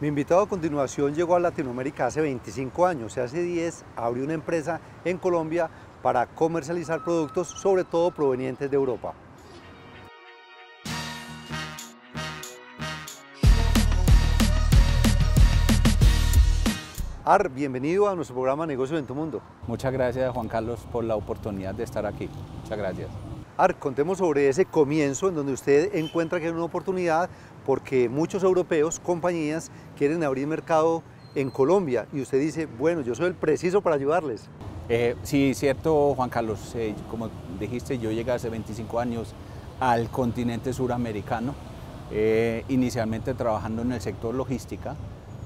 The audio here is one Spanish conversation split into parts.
Mi invitado a continuación llegó a Latinoamérica hace 25 años y hace 10 abrió una empresa en Colombia para comercializar productos, sobre todo provenientes de Europa. Ar, bienvenido a nuestro programa Negocios en tu Mundo. Muchas gracias Juan Carlos por la oportunidad de estar aquí. Muchas gracias. Ar, contemos sobre ese comienzo en donde usted encuentra que hay una oportunidad porque muchos europeos, compañías, quieren abrir mercado en Colombia y usted dice, bueno, yo soy el preciso para ayudarles. Eh, sí, cierto, Juan Carlos. Eh, como dijiste, yo llegué hace 25 años al continente suramericano, eh, inicialmente trabajando en el sector logística.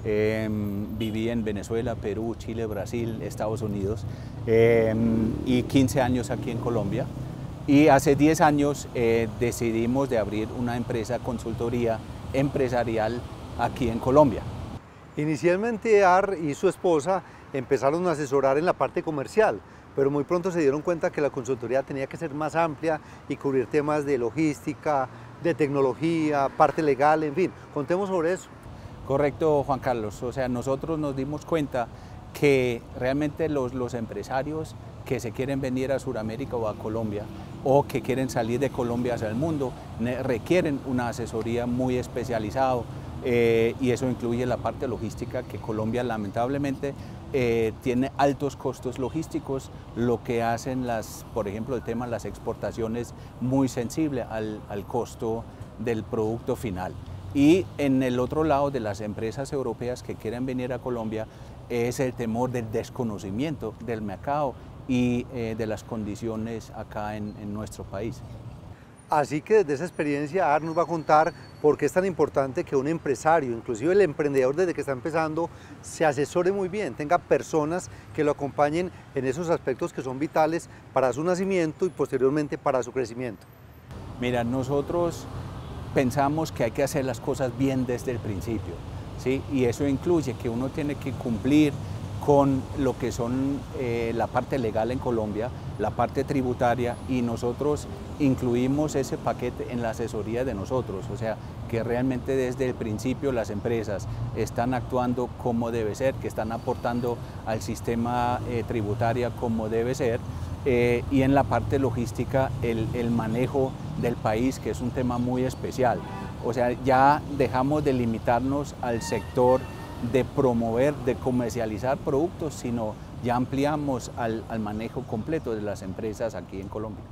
Em, viví en Venezuela, Perú, Chile, Brasil, Estados Unidos em, y 15 años aquí en Colombia. Y hace 10 años decidimos de abrir una empresa consultoría empresarial aquí en Colombia. Inicialmente Ar y su esposa empezaron a asesorar en la parte comercial, pero muy pronto se dieron cuenta que la consultoría tenía que ser más amplia y cubrir temas de logística, de tecnología, parte legal, en fin. Contemos sobre eso. Correcto, Juan Carlos. O sea, nosotros nos dimos cuenta que realmente los, los empresarios que se quieren venir a Sudamérica o a Colombia o que quieren salir de Colombia hacia el mundo requieren una asesoría muy especializada eh, y eso incluye la parte logística que Colombia lamentablemente eh, tiene altos costos logísticos, lo que hacen las, por ejemplo, el tema de las exportaciones muy sensible al, al costo del producto final. Y en el otro lado de las empresas europeas que quieren venir a Colombia es el temor del desconocimiento del mercado y eh, de las condiciones acá en, en, nuestro país. Así que desde esa experiencia AR nos va a contar por qué es tan importante que un empresario, inclusive el emprendedor desde que está empezando, se asesore muy bien, tenga personas que lo acompañen en esos aspectos que son vitales para su nacimiento y posteriormente para su crecimiento. Mira, nosotros pensamos que hay que hacer las cosas bien desde el principio, ¿sí? y eso incluye que uno tiene que cumplir con lo que son eh, la parte legal en Colombia, la parte tributaria y nosotros incluimos ese paquete en la asesoría de nosotros, o sea, que realmente desde el principio las empresas están actuando como debe ser, que están aportando al sistema eh, tributario como debe ser eh, y en la parte logística el, el manejo del país, que es un tema muy especial. O sea, ya dejamos de limitarnos al sector de promover, de comercializar productos, sino ya ampliamos al, al, manejo completo de las empresas aquí en Colombia.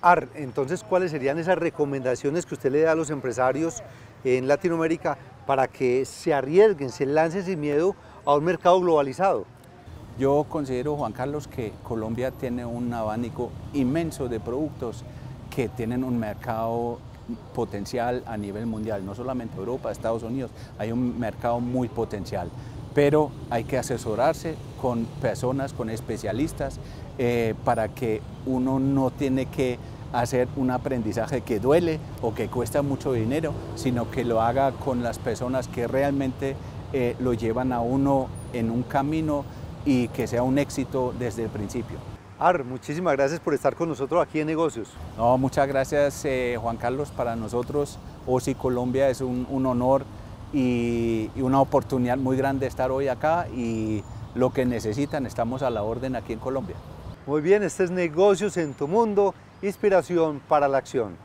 AR, entonces, ¿cuáles serían esas recomendaciones que usted le da a los empresarios en Latinoamérica para que se arriesguen, se lancen sin miedo a un mercado globalizado? Yo considero, Juan Carlos, que Colombia tiene un abanico inmenso de productos que tienen un mercado potencial a nivel mundial, no solamente Europa, Estados Unidos, hay un mercado muy potencial, pero hay que asesorarse con personas, con especialistas, eh, para que uno no tiene que hacer un aprendizaje que duele o que cuesta mucho dinero, sino que lo haga con las personas que realmente eh, lo llevan a uno en un camino y que sea un éxito desde el principio. Ar, muchísimas gracias por estar con nosotros aquí en Negocios. No, muchas gracias eh, Juan Carlos. Para nosotros OSI Colombia es un, un honor y, y, una oportunidad muy grande estar hoy acá y lo que necesitan estamos a la orden aquí en Colombia. Muy bien, este es Negocios en tu Mundo, inspiración para la acción.